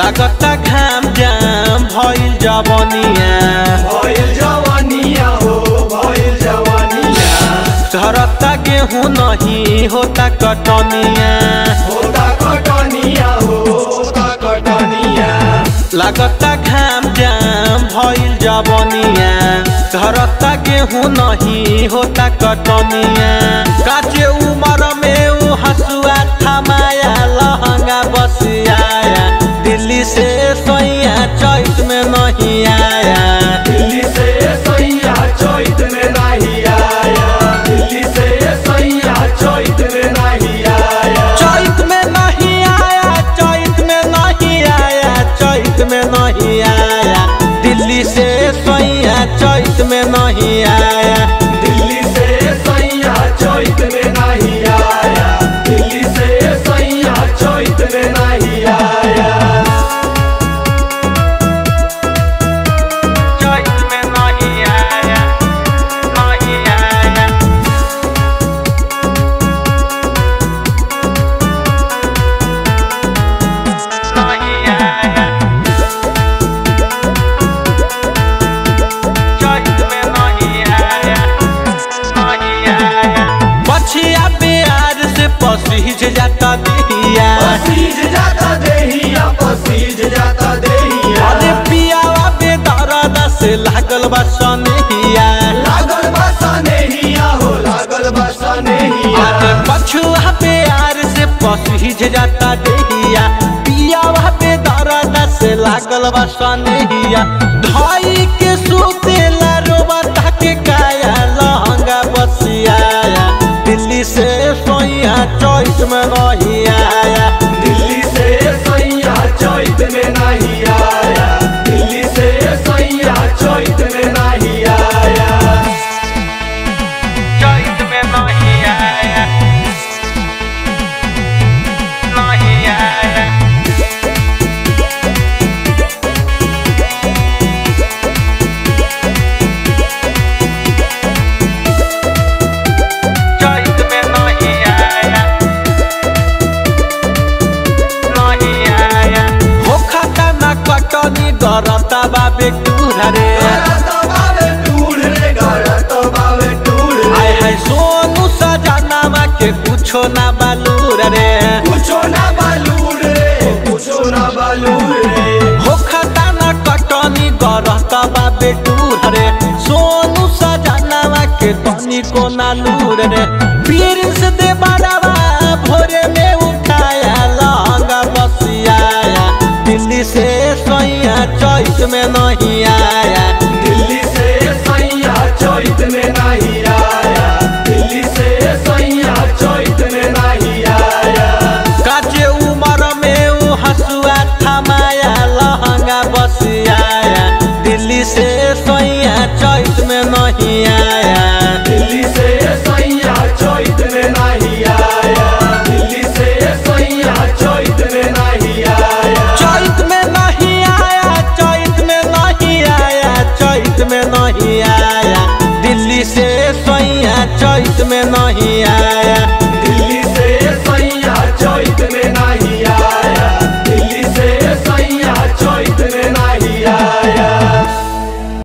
लगता खाम जाम भइल जवनिया। भइल जवनिया हो भइल जवनिया। धरता गेहूँ नहीं होता कटनिया। होता कटनिया होता कटनिया। लगता खाम जाम भइल जवनिया। धरता गेहूँ नहीं होता कटनिया। आया दिल्ली से सोया जाता पसीज जाता देहिया पसीज जाता देहिया। अरे पियावा बेदरदा से लागल बा सनहिया लागल हो लागल अरे पछुआ प्यार से पसीज जाता देहिया। पियावा बेदरदा से लागल बा सनहिया धाई के चौक में कटनी बाबे टूरा रे। आय हाय सोनू सजनामा के कुछो ना बालूर रे। कुछो ना बालूर रे कुछो ना बालूर रे। हो खाता ना कटनी ग गरता बाबे टूरा रे। सोनू सजनामा के तनी को ना लूर रे। पीर से दे बारावा भोरे में নয় তুমি নহিয়া